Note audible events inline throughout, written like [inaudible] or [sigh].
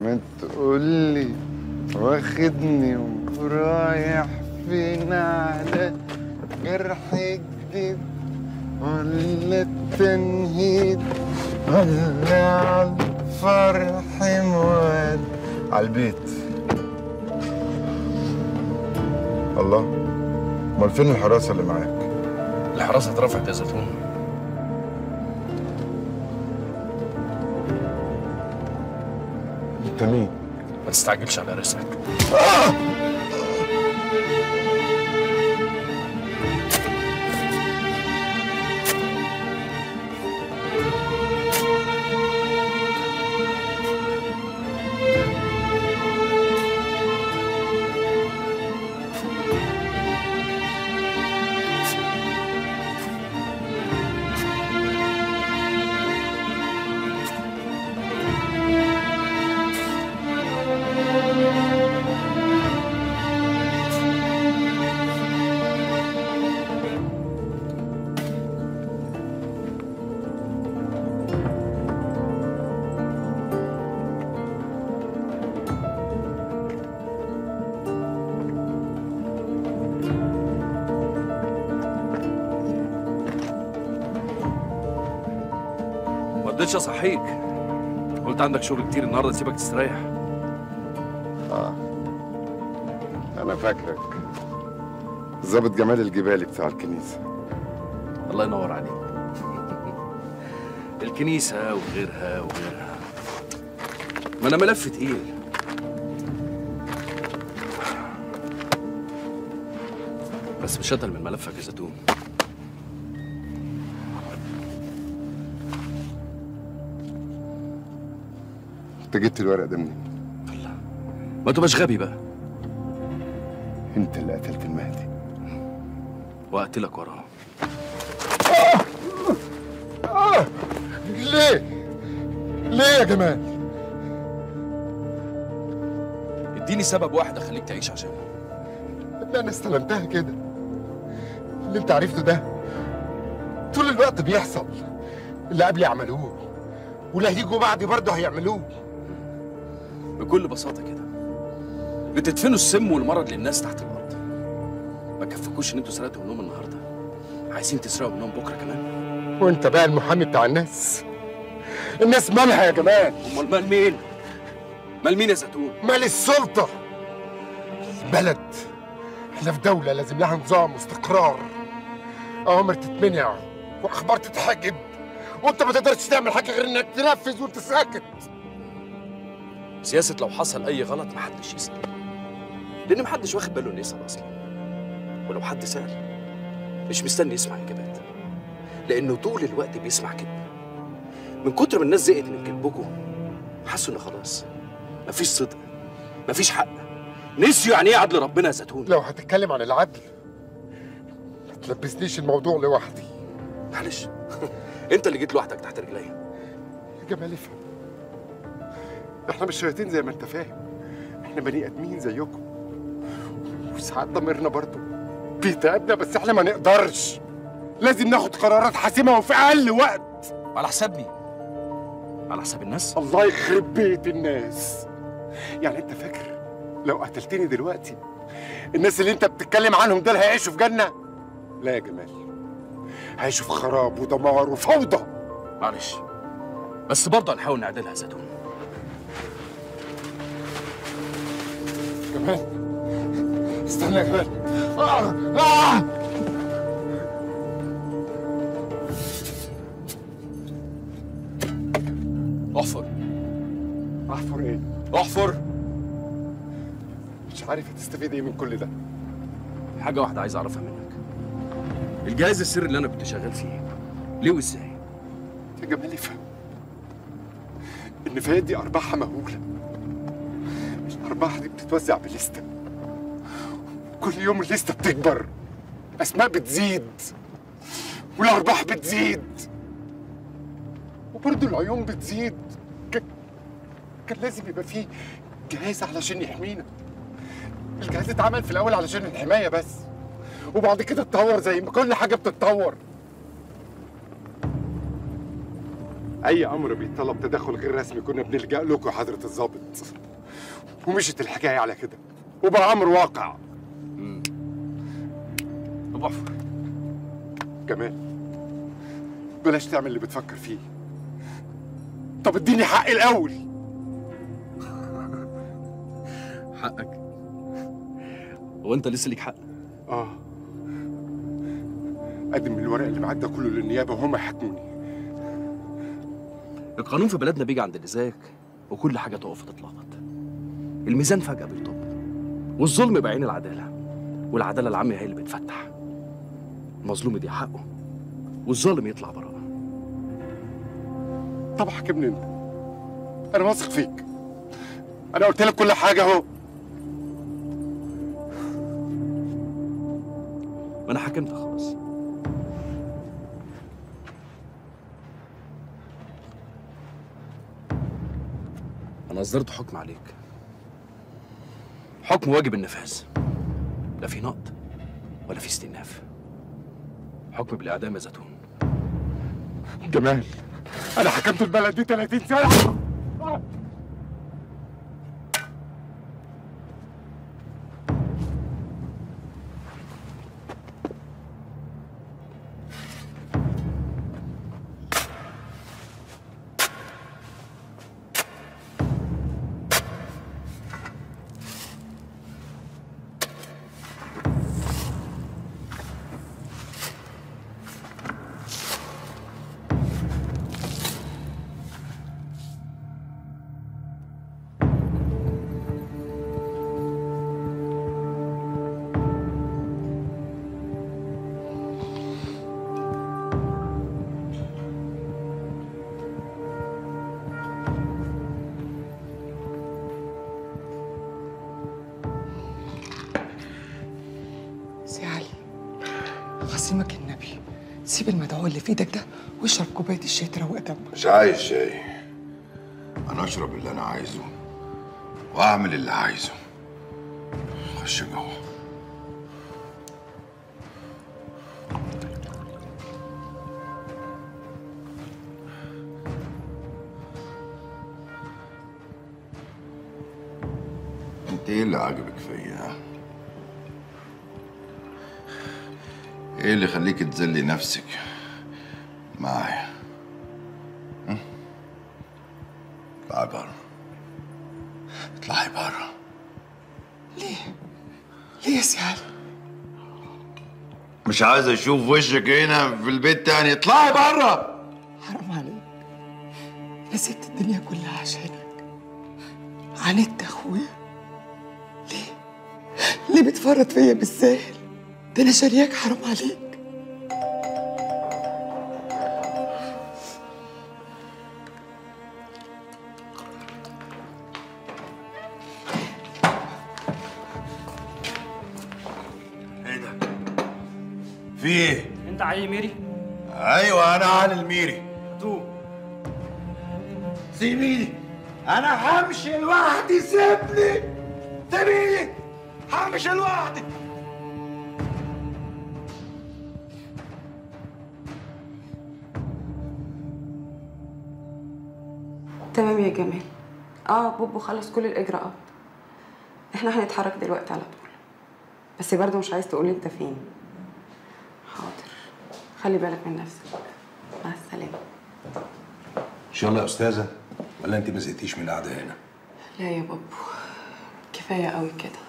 ما تقولي واخدني ورايح فين على جرح جديد ولا التنهيد ولا على الفرح مواد على البيت. الله أمال فين الحراسة اللي معاك؟ الحراسة اترفعت يا زيتون. انت مين ما تستعجلش على رزقك رضيتش اصحيك قلت عندك شغل كتير النهارده سيبك تستريح. أنا فاكرك. ظابط جمال الجبالي بتاع الكنيسة. الله ينور عليك. [laughs] الكنيسة وغيرها وغيرها. ما أنا ملف تقيل. بس مش أتقل من ملفك يا زيتون. انت جبت الورق ده منين؟ ما تبقاش غبي بقى. انت اللي قتلت المهدي. وأقتلك وراه ليه؟ ليه يا جمال؟ اديني سبب واحد أخليك تعيش عشانه. لا أنا استلمتها كده. اللي انت عرفته ده طول الوقت بيحصل. اللي قبلي عملوه. واللي هيجوا بعدي برضه هيعملوه. بكل بساطة كده. بتدفنوا السم والمرض للناس تحت الأرض. ما كفكوش إن أنتوا سرقتوا منهم النهاردة. عايزين تسرقوا منهم بكرة كمان. وانت بقى المحامي بتاع الناس. الناس مالها يا جمال؟ أمال مال مين؟ مال مين يا زيتون؟ مال السلطة. البلد. إحنا في دولة لازم لها نظام واستقرار. أوامر تتمنع وأخبار تتحجب. وأنت ما تقدرش تعمل حاجة غير إنك تنفذ وأنت ساكت. سياسة لو حصل أي غلط محدش يسأل. لأن محدش واخد باله إنه يسأل أصلا. ولو حد سأل مش مستني يسمع إجابات لأنه طول الوقت بيسمع كذب من كتر ما الناس زهقت من كذبكم حسوا إن خلاص. مفيش صدق مفيش حق. نسيوا يعني إيه عدل ربنا يا زيتون لو هتتكلم عن العدل ما تلبسنيش الموضوع لوحدي. معلش. [laughs] أنت اللي جيت لوحدك تحت رجليا يا جمال افهم. إحنا مش شياطين زي ما انت فاهم. إحنا بني ادمين زيكم. وساعات ضميرنا برضه بيتعبنا بس إحنا ما نقدرش. لازم ناخد قرارات حاسمة وفي أقل وقت. على حساب مين؟ على حساب الناس؟ الله يخرب بيت الناس. يعني انت فاكر لو قتلتني دلوقتي الناس اللي انت بتتكلم عنهم دول هيعيشوا في جنة؟ لا يا جمال. هيعيشوا في خراب ودمار وفوضى. معلش. بس برضه هنحاول نعدلها زيتون. جمال استنى يا جمال آه! آه! أحفر. أحفر إيه؟ أحفر. مش عارف هتستفيد إيه من كل ده. حاجة واحدة عايز أعرفها منك. الجهاز السري اللي أنا كنت شغال فيه ليه وإزاي؟ يا جمال افهم. النفايات دي أرباحها مهولة. الارباح دي بتتوزع بليسته كل يوم الليستة بتكبر. اسماء بتزيد. والأرباح بتزيد. وبرضه العيون بتزيد. ك... كان لازم يبقى فيه جهاز علشان يحمينا. الجهاز اتعمل في الأول علشان الحماية بس. وبعد كده اتطور زي ما كل حاجة بتتطور. أي أمر بيتطلب تدخل غير رسمي كنا بنلجأ لكم يا حضرة الضابط. ومشت الحكاية على كده وبقى أمر واقع. طب احفر كمان بلاش تعمل اللي بتفكر فيه. طب اديني حقي الأول. [laughs] حقك. هو أنت لسه ليك حق؟ آه. قدم الورق اللي معاك ده كله للنيابة وهم يحاكموني القانون في بلدنا بيجي عند اللي زيك وكل حاجة تقف وتتلخبط. الميزان فجأة بيطب والظلم بعين العدالة والعدالة العامة هي اللي بتفتح. المظلوم دي حقه والظالم يطلع براءه طب حاكمني انت أنا واثق فيك. أنا قلت لك كل حاجة أهو. ما أنا حكمت خلاص. أنا اصدرت حكم عليك. حكم واجب النفاذ. لا في نقد ولا في استئناف. حكم بالاعدام يا زيتون. جمال أنا حكمت البلد دي 30 سنة. سيب المدعو اللي في إيدك ده واشرب كوبايه الشاي تروق دمك. مش عايز شاي. أنا اشرب اللي أنا عايزه واعمل اللي عايزه. خش جوه. انت إيه اللي عاجبك فيا؟ إيه اللي يخليك تذلي نفسك؟ معايا. اطلعي بره. اطلعي بره. ليه؟ يا سي علي مش عايز أشوف وشك هنا في البيت تاني. اطلعي بره! حرام عليك. أنا سبت الدنيا كلها عشانك. عاندت أخويا. ليه؟ ليه بتفرط فيا بالساهل ده أنا شارياك حرام عليك. إيه ده في إيه؟ أنت علي ميري؟ أيوه أنا علي الميري. تو. سيبيني أنا همشي لوحدي سيبني. سيبيني همشي لوحدي. تمام يا جمال. آه بوبو خلص كل الإجراءات. إحنا هنتحرك دلوقتي على طول. بس برضه مش عايز تقولي أنت فين. حاضر. خلي بالك من نفسك. مع السلامة. ان شاء الله يا أستاذة؟ ولا أنت ما زهقتيش من القعدة هنا؟ لا يا بوبو كفاية قوي كده.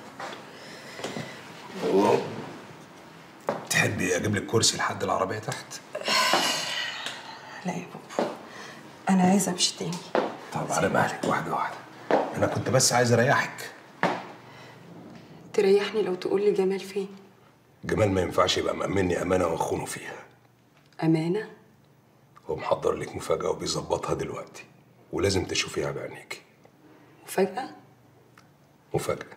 تحبي أجيب لك كرسي لحد العربية تحت؟ لا يا بوبو أنا عايزة أمشي تاني. طب على مهلك واحدة واحدة. أنا كنت بس عايز أريحك. تريحني لو تقولي جمال فين؟ جمال ما ينفعش يبقى مأمني أمانة وأخونه فيها. أمانة؟ هو محضر لك مفاجأة وبيظبطها دلوقتي ولازم تشوفيها بعينيكي. مفاجأة؟ مفاجأة.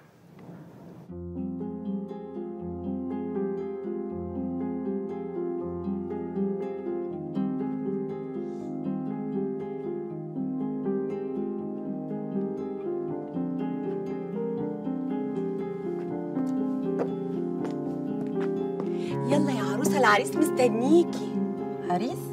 يلا يا عروسة العريس مستنيكي. عريس؟